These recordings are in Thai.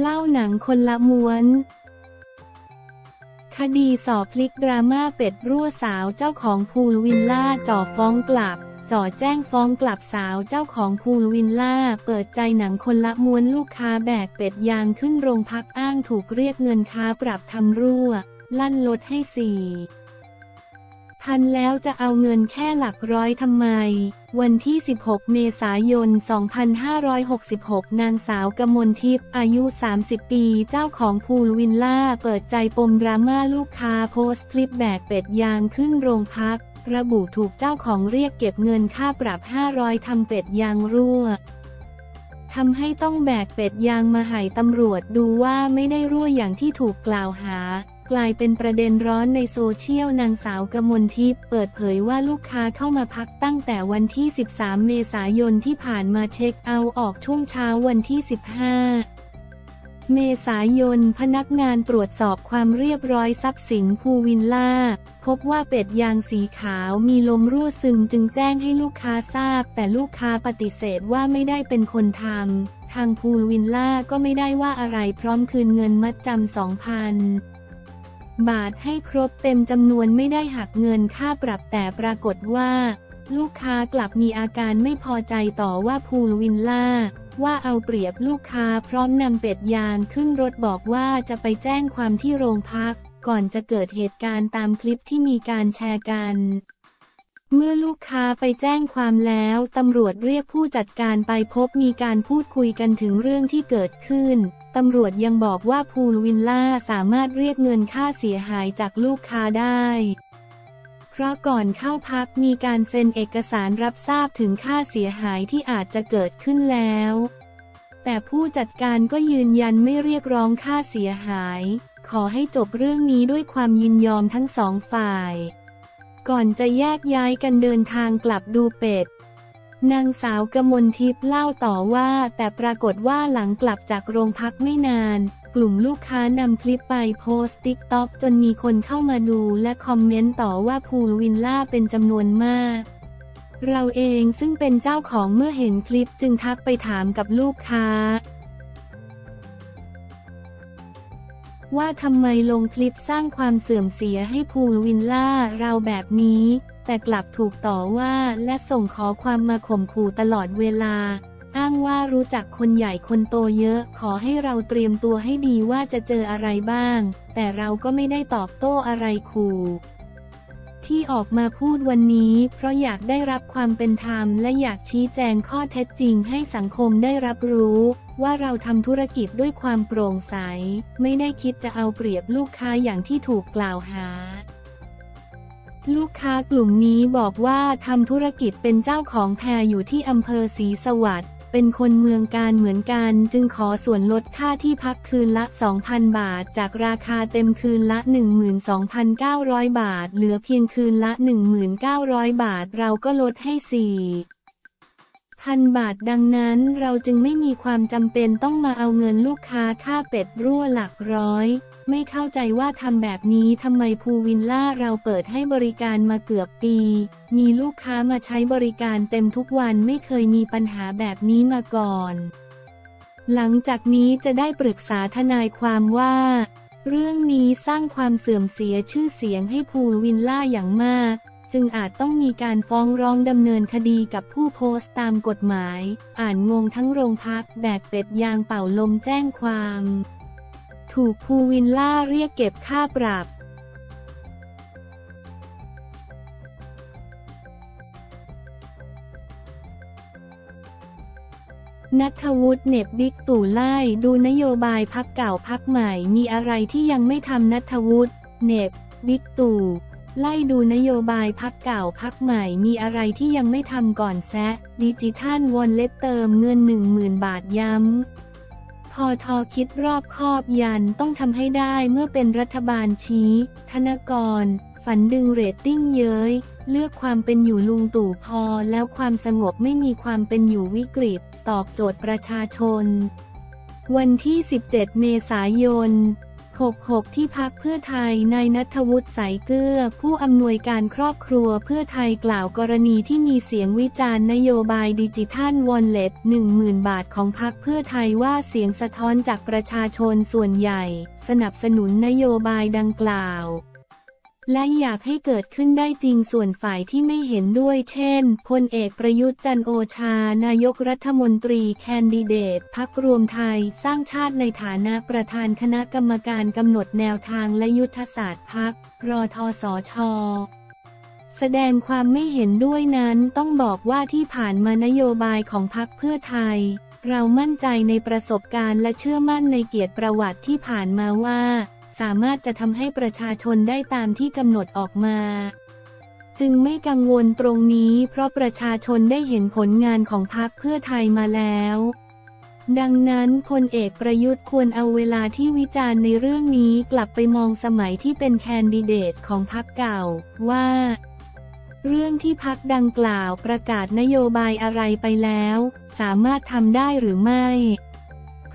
เล่าหนังคนละม้วน คดีสอบพลิกดราม่าเป็ดรั่วสาวเจ้าของพูลวิลล่าจ่อฟ้องกลับจ่อแจ้งฟ้องกลับสาวเจ้าของพูลวิลล่า เปิดใจหนังคนละม้วนลูกค้าแบกเป็ดยางขึ้นโรงพักอ้างถูกเรียกเงินค้าปรับทำรั่ว ลั่นลดให้สี่ พันแล้วจะเอาเงินแค่หลักร้อยทำไม วันที่ 16 เมษายน 2566 นางสาวกมลทิพย์อายุ 30 ปี เจ้าของพูลวิลล่า เปิดใจปมดราม่าลูกค้าโพสต์คลิปแบกเป็ดยางขึ้นโรงพัก ระบุถูกเจ้าของเรียกเก็บเงินค่าปรับ 500 ทำเป็ดยางรั่วทำให้ต้องแบกเป็ดยางมาให้ตำรวจดูว่าไม่ได้รั่วอย่างที่ถูกกล่าวหา กลายเป็นประเด็นร้อนในโซเชียลนางสาวกมลทิพย์เปิดเผยว่าลูกค้าเข้ามาพักตั้งแต่วันที่ 13 เมษายนที่ผ่านมาเช็คเอาท์ออกช่วงเช้าวันที่ 15เมษายน พนักงานตรวจสอบความเรียบร้อยทรัพย์สินภูวิลล่า พบว่าเป็ดยางสีขาวมีลมรั่วซึมจึงแจ้งให้ลูกค้าทราบ แต่ลูกค้าปฏิเสธว่าไม่ได้เป็นคนทำ ทางพูวิลล่าก็ไม่ได้ว่าอะไรพร้อมคืนเงินมัดจำสองพัน บาทให้ครบเต็มจำนวนไม่ได้หักเงินค่าปรับแต่ปรากฏว่า ลูกค้ากลับมีอาการไม่พอใจต่อว่าพูลวินล่า ว่าเอาเปรียบลูกค้าพร้อมนำเป็ดยางขึ้นรถบอกว่าจะไปแจ้งความที่โรงพัก ก่อนจะเกิดเหตุการณ์ตามคลิปที่มีการแชร์กัน เมื่อลูกค้าไปแจ้งความแล้วตำรวจเรียกผู้จัดการไปพบมีการพูดคุยกันถึงเรื่องที่เกิดขึ้น ตำรวจยังบอกว่าพูลวิลล่าสามารถเรียกเงินค่าเสียหายจากลูกค้าได้ เพราะก่อนเข้าพักมีการเซ็นเอกสารรับทราบถึงค่าเสียหายที่อาจจะเกิดขึ้นแล้ว แต่ผู้จัดการก็ยืนยันไม่เรียกร้องค่าเสียหาย ขอให้จบเรื่องนี้ด้วยความยินยอมทั้งสองฝ่าย ก่อนจะแยกย้ายกันเดินทางกลับดูเป็ด นางสาวกมลทิพย์เล่าต่อว่าแต่ปรากฏว่าหลังกลับจากโรงพักไม่นาน กลุ่มลูกค้านำคลิปไปโพสต์ติ๊กต็อกจนมีคนเข้ามาดูและคอมเมนต์ต่อว่าพูลวิลล่าเป็นจำนวนมาก เราเองซึ่งเป็นเจ้าของเมื่อเห็นคลิปจึงทักไปถามกับลูกค้า ว่าทำไมลงคลิปสร้างความเสื่อมเสียให้ภูลวินล่าเราแบบนี้ แต่กลับถูกต่อว่าและส่งขอความมาข่มขู่ตลอดเวลา อ้างว่ารู้จักคนใหญ่คนโตเยอะ ขอให้เราเตรียมตัวให้ดีว่าจะเจออะไรบ้าง แต่เราก็ไม่ได้ตอบโต้อะไรขู่ ที่ออกมาพูดวันนี้ เพราะอยากได้รับความเป็นธรรม และอยากชี้แจงข้อเท็จจริงให้สังคมได้รับรู้ ว่าเราทำธุรกิจด้วยความโปร่งใส ไม่ได้คิดจะเอาเปรียบลูกค้าอย่างที่ถูกกล่าวหา ลูกค้ากลุ่มนี้บอกว่าทำธุรกิจเป็นเจ้าของแพรอยู่ที่อำเภอศรีสวัสดิ์ เป็นคนเมืองการเหมือนกัน จึงขอส่วนลดค่าที่พักคืนละ 2,000 บาท จากราคาเต็มคืนละ 12,900 บาท เหลือเพียงคืนละ 1,900 บาท เราก็ลดให้ 4 พันบาทดังนั้นเราจึงไม่มีความจำเป็นต้องมาเอาเงินลูกค้าค่าเป็ดรั่วหลักร้อย ไม่เข้าใจว่าทำแบบนี้ทำไมภูวิลล่าเราเปิดให้บริการมาเกือบปี มีลูกค้ามาใช้บริการเต็มทุกวันไม่เคยมีปัญหาแบบนี้มาก่อน หลังจากนี้จะได้ปรึกษาทนายความว่า เรื่องนี้สร้างความเสื่อมเสียชื่อเสียงให้ภูวิลล่าอย่างมาก จึงอาจต้องมีการฟ้องร้องดำเนินคดีกับผู้โพสต์ตามกฎหมาย อ่านงงทั้งโรงพักแบกเป็ดยางเป่าลมแจ้งความ ถูกภูวิลล่าเรียกเก็บค่าปรับณัฐวุฒิเหน็บบิ๊กตู่ไล่ดูนโยบายพรรคเก่าพรรคใหม่มีอะไรที่ยังไม่ทำณัฐวุฒิเหน็บบิ๊กตู่ ไล่ดูนโยบายพรรคเก่าพรรคใหม่มีอะไรที่ยังไม่ทำก่อนแซะ digital wallet เติมเงิน 10,000 บาทย้ำพอทอคิดรอบคอบยันต้องทำให้ได้เมื่อเป็นรัฐบาลชี้ ธนกร ฝันดึงเรตติ้งเย้ย เลือกความเป็นอยู่ลุงตู่พอแล้วความสงบไม่มีความเป็นอยู่วิกฤต ตอบโจทย์ประชาชน วันที่ 17 เมษายน 66 ที่พักเพื่อไทย นายนัทวุฒิสายเกื้อ ผู้อำนวยการครอบครัวเพื่อไทยกล่าวกรณีที่มีเสียงวิจารณ์นโยบายดิจิทัลวอลเล็ต10,000 บาทของพักเพื่อไทยว่าเสียงสะท้อนจากประชาชนส่วนใหญ่ สนับสนุนนโยบายดังกล่าว และอยากให้เกิดขึ้นได้จริงส่วนฝ่ายที่ไม่เห็นด้วย เช่น พลเอกประยุทธ์จันโอชา นายกรัฐมนตรีแคนดิเดตพักรวมไทยสร้างชาติในฐานะประธานคณะกรรมการกำหนดแนวทางและยุทธศาสตร์พักรอทสชแสดงความไม่เห็นด้วยนั้นต้องบอกว่าที่ผ่านมานโยบายของพักเพื่อไทย เรามั่นใจในประสบการณ์และเชื่อมั่นในเกียรติประวัติที่ผ่านมาว่า สามารถจะทำให้ประชาชนได้ตามที่กำหนดออกมา จึงไม่กังวลตรงนี้ เพราะประชาชนได้เห็นผลงานของพรรคเพื่อไทยมาแล้วดังนั้นพลเอกประยุทธ์ควรเอาเวลาที่วิจารณ์ในเรื่องนี้กลับไปมองสมัยที่เป็นแคนดิเดตของพรรคเก่า ว่า เรื่องที่พักดังกล่าวประกาศนโยบายอะไรไปแล้ว สามารถทำได้หรือไม่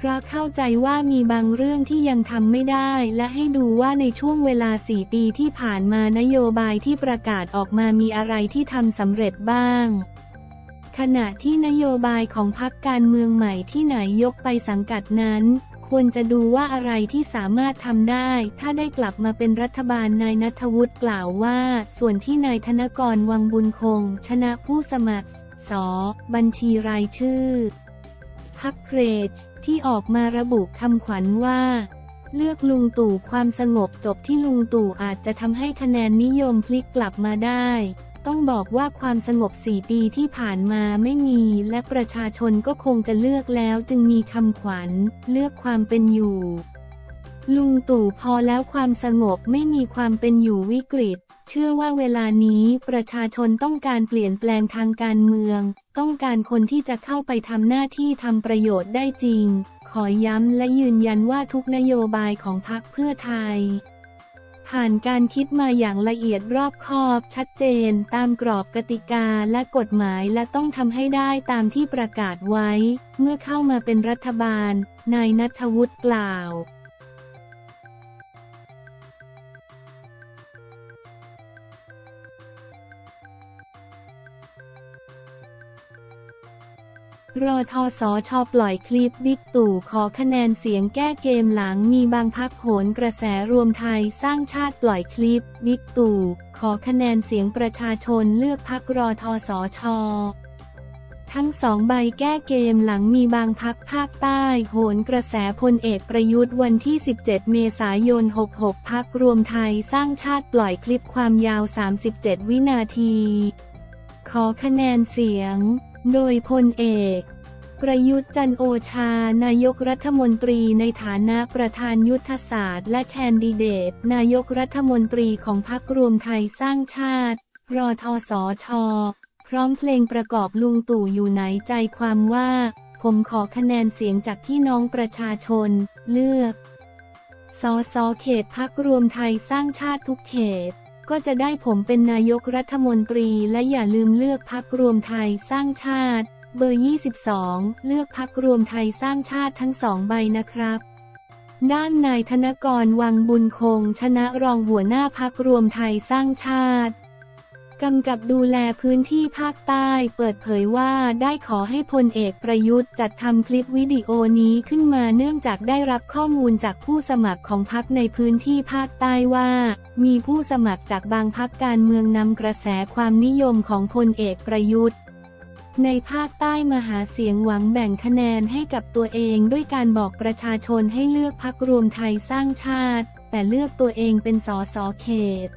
พราะเข้าใจว่ามีบางเรื่องที่ยังทำไม่ได้ และให้ดูว่าในช่วงเวลาสี่ปีที่ผ่านมานโยบายที่ประกาศออกมามีอะไรที่ทำสำเร็จบ้าง ขณะที่นโยบายของพรรคการเมืองใหม่ที่ไหนยกไปสังกัดนั้นควรจะดูว่าอะไรที่สามารถทำได้ ถ้าได้กลับมาเป็นรัฐบาลนายนัทวุฒิกล่าวว่า ส่วนที่นายธนกรวังบุญคง ชนะผู้สมัคร ส บัญชีรายชื่อพักเครด ที่ออกมาระบุคำขวัญว่า เลือกลุงตู่ความสงบจบที่ลุงตู่อาจจะทำให้คะแนนนิยมพลิกกลับมาได้ ต้องบอกว่าความสงบสี่ปีที่ผ่านมาไม่มี และประชาชนก็คงจะเลือกแล้วจึงมีคำขวัญ เลือกความเป็นอยู่ ลุงตู่พอแล้วความสงบไม่มีความเป็นอยู่วิกฤต เชื่อว่าเวลานี้ประชาชนต้องการเปลี่ยนแปลงทางการเมือง ต้องการคนที่จะเข้าไปทำหน้าที่ทำประโยชน์ได้จริง ขอย้ำและยืนยันว่าทุกนโยบายของพรรคเพื่อไทย ผ่านการคิดมาอย่างละเอียดรอบคอบ ชัดเจน ตามกรอบกติกาและกฎหมายและต้องทำให้ได้ตามที่ประกาศไว้ เมื่อเข้ามาเป็นรัฐบาล นายนัทวุฒิกล่าว รอทอสอชอปล่อยคลิปบิ๊กตู่ขอคะแนนเสียงแก้เกมหลังมีบางพรรคโหนกระแสรวมไทยสร้างชาติปล่อยคลิปบิ๊กตู่ขอคะแนนเสียงประชาชนเลือกพรรครอทอสอชอทั้งสองใบแก้เกมหลังมีบางพรรคภาคใต้ โหนกระแสพลเอกประยุทธ์วันที่ 17 เมษายน 66 พรรครวมไทยสร้างชาติปล่อยคลิปความยาว 37 วินาที ขอคะแนนเสียง โดยพลเอก ประยุทธ์จันโอชา นายกรัฐมนตรีในฐานะประธานยุทธศาสตร์ และแคนดิเดต นายกรัฐมนตรีของพรรครวมไทยสร้างชาติ รอทอสอชอพร้อมเพลงประกอบลุงตู่อยู่ไหนใจความว่า ผมขอคะแนนเสียงจากพี่น้องประชาชน เลือกสอสอเขตพักรวมไทยสร้างชาติทุกเขต ก็จะได้ผมเป็นนายกรัฐมนตรีและอย่าลืมเลือกพักรวมไทยสร้างชาติ เบอร์ 22 เลือกพักรวมไทยสร้างชาติทั้งสองใบนะครับ ด้านนายธนกรวังบุญคง ชนะรองหัวหน้าพักรวมไทยสร้างชาติ กำกับดูแลพื้นที่ภาคใต้ เปิดเผยว่าได้ขอให้พลเอกประยุทธ์จัดทำคลิปวิดีโอนี้ขึ้นมาเนื่องจากได้รับข้อมูลจากผู้สมัครของพรรคในพื้นที่ภาคใต้ว่า มีผู้สมัครจากบางพรรคการเมืองนำกระแสความนิยมของพลเอกประยุทธ์ในภาคใต้มาหาเสียงหวังแบ่งคะแนนให้กับตัวเองด้วยการบอกประชาชนให้เลือกพรรครวมไทยสร้างชาติ แต่เลือกตัวเองเป็นสสเขต